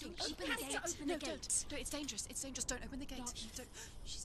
waiting. Don't open the gate. open No, the don't. gate. No, it's dangerous. It's dangerous. Don't open the gate. No. Don't. She's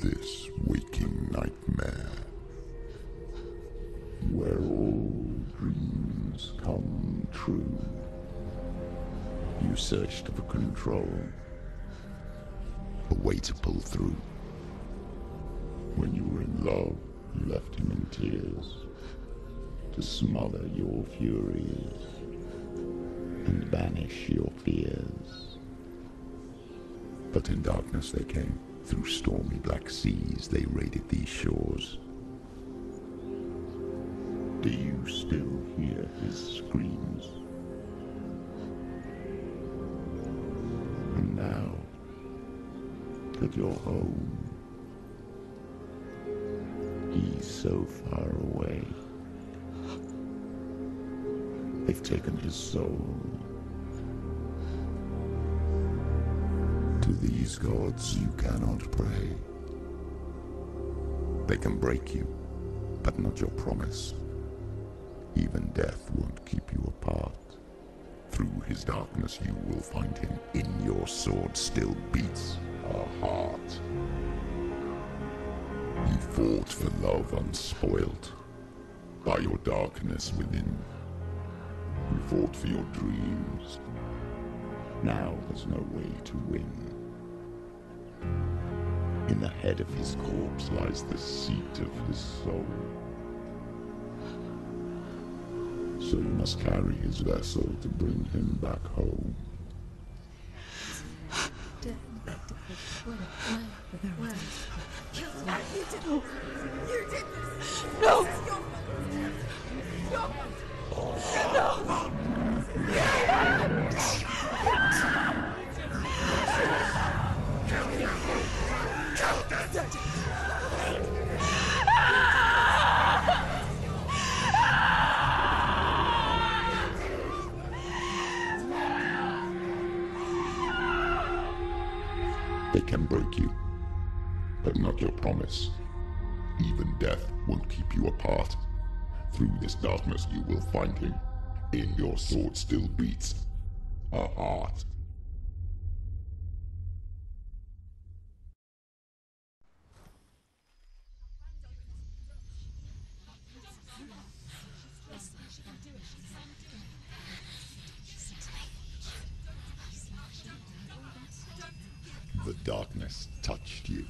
This waking nightmare, where all dreams come true, you searched for control, a way to pull through. When you were in love, you left him in tears to smother your furies and banish your fears. But in darkness they came. Through stormy black seas they raided these shores. Do you still hear his screams? And now that you're home, he's so far away. They've taken his soul. These gods you cannot pray. They can break you, but not your promise. Even death won't keep you apart. Through his darkness you will find him. In your sword still beats a heart. You fought for love unspoilt by your darkness within. You fought for your dreams. Now there's no way to win. In the head of his corpse lies the seat of his soul. So you must carry his vessel to bring him back home. They can break you, but not your promise. Even death won't keep you apart. Through this darkness you will find him. In your sword still beats a heart. Darkness touched you.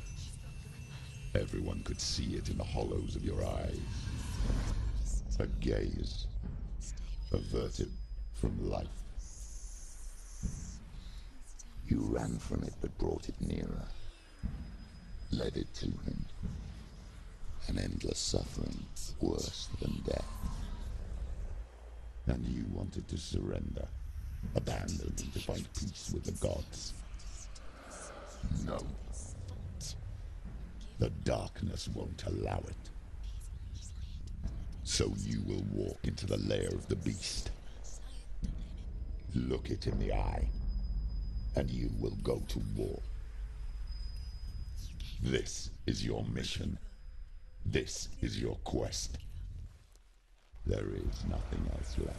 Everyone could see it in the hollows of your eyes. A gaze averted from life. You ran from it but brought it nearer. Led it to him. An endless suffering worse than death. And you wanted to surrender. Abandon to find peace with the gods. No. The darkness won't allow it. So you will walk into the lair of the beast. Look it in the eye, and you will go to war. This is your mission. This is your quest. There is nothing else left.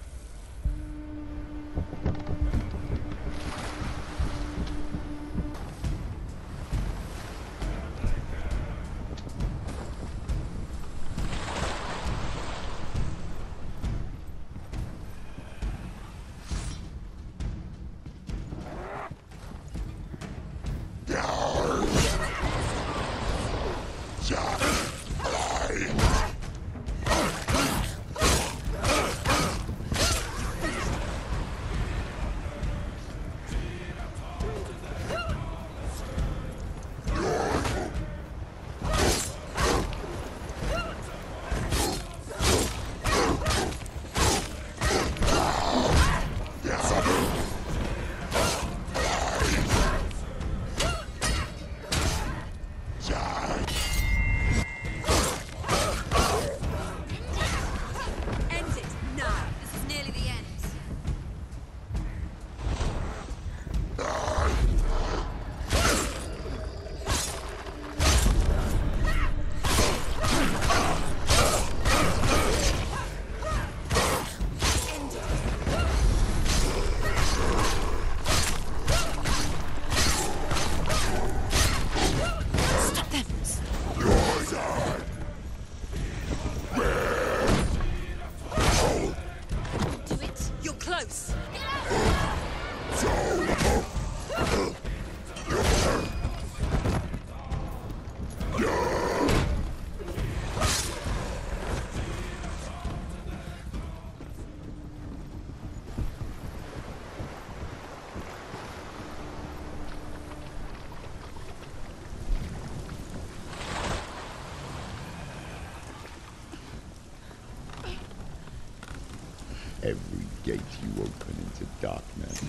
Every gate you open into darkness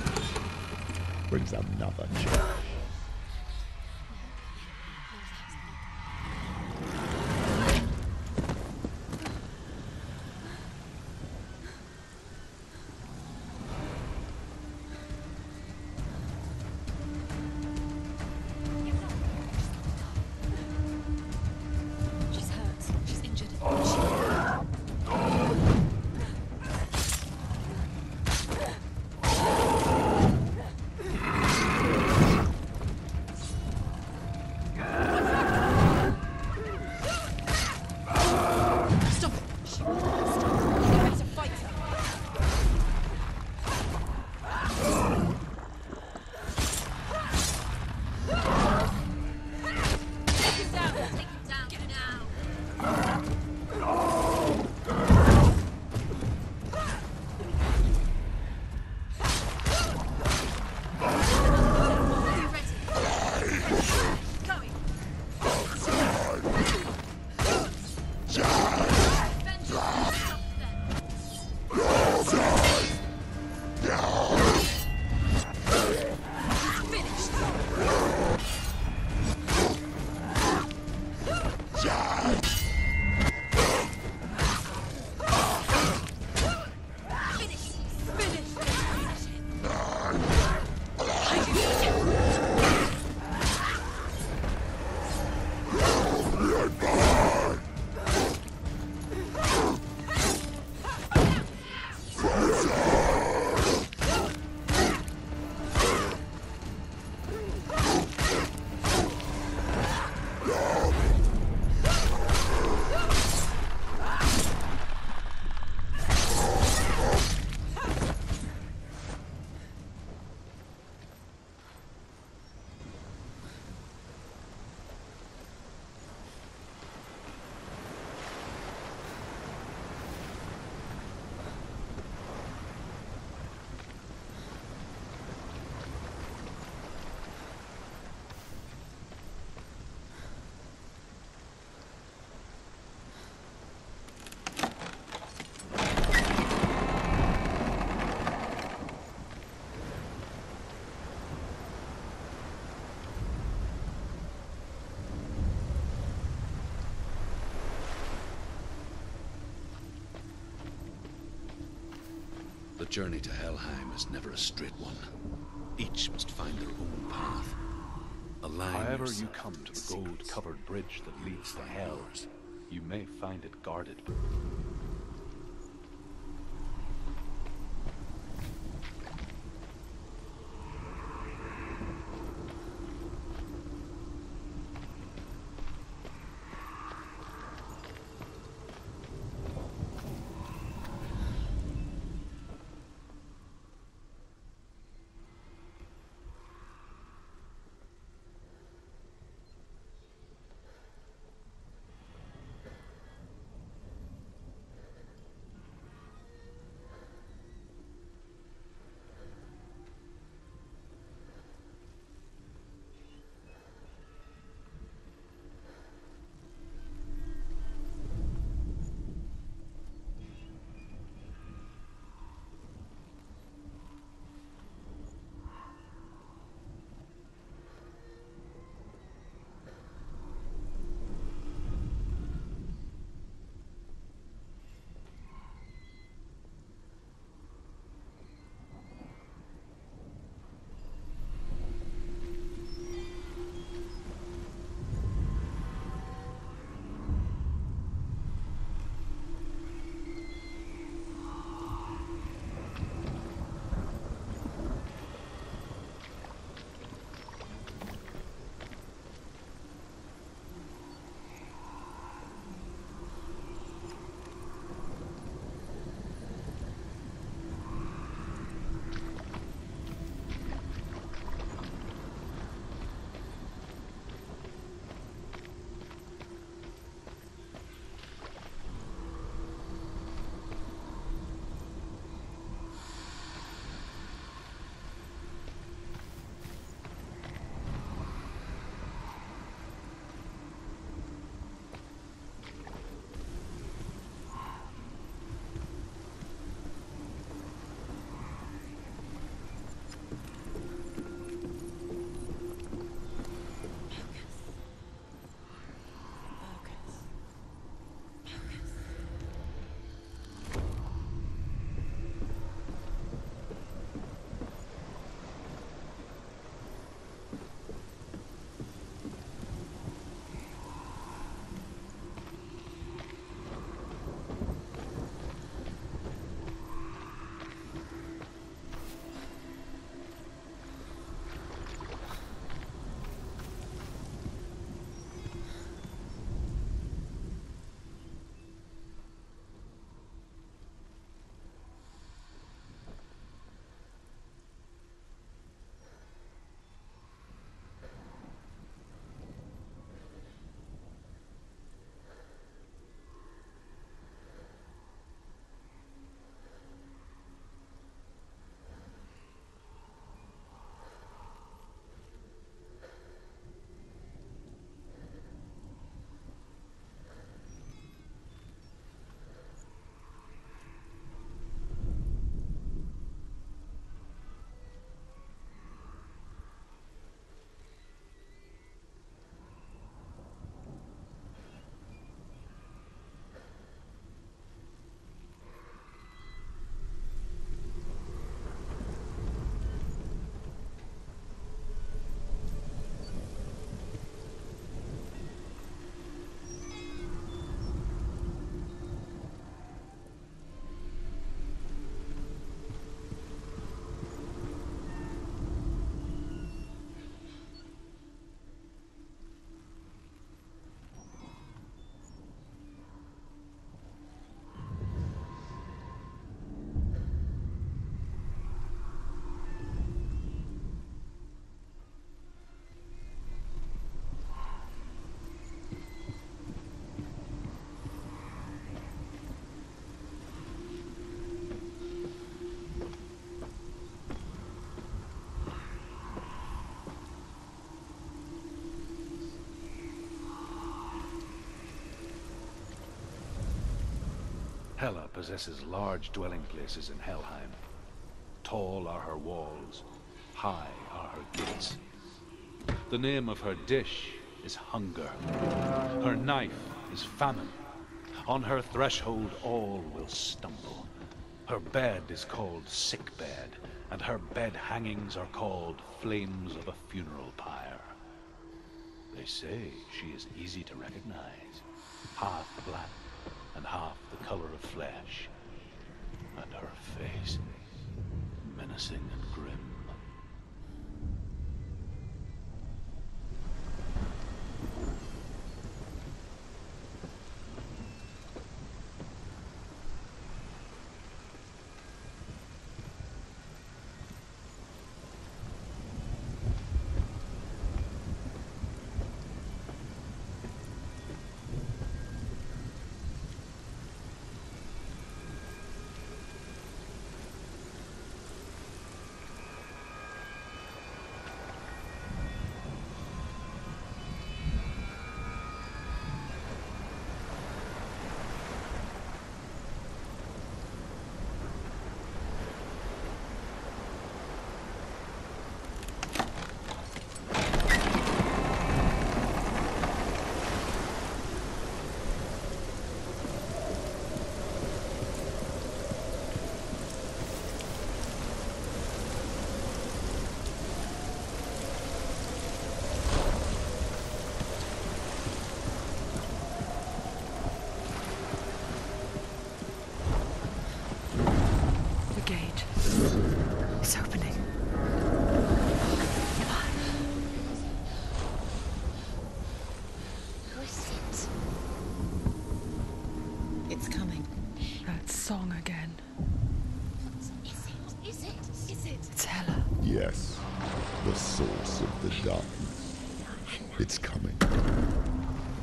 brings another change. The journey to Helheim is never a straight one. Each must find their own path. Align However you come to the gold-covered bridge that leads to hell, you may find it guarded. Possesses large dwelling places in Helheim. Tall are her walls, high are her gates. The name of her dish is hunger. Her knife is famine. On her threshold all will stumble. Her bed is called sick bed, and her bed hangings are called flames of a funeral pyre. They say she is easy to recognize. Half black and half the color of flesh. And her face, menacing and grim. The gate is opening. Who is it? It's coming. That song again. Is it? Is it? Is it? It's Hela. Yes, the source of the darkness. It's coming.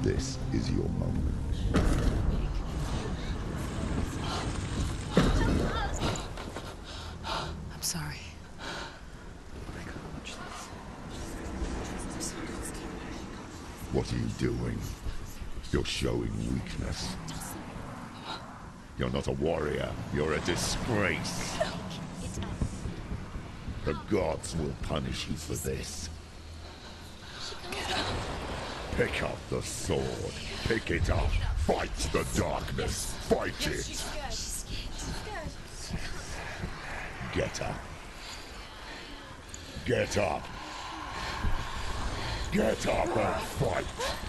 This is your moment. I'm sorry. What are you doing? You're showing weakness. You're not a warrior. You're a disgrace. The gods will punish you for this. Pick up the sword. Pick it up. Fight the darkness. Fight it. Get up. Get up. Get up and fight.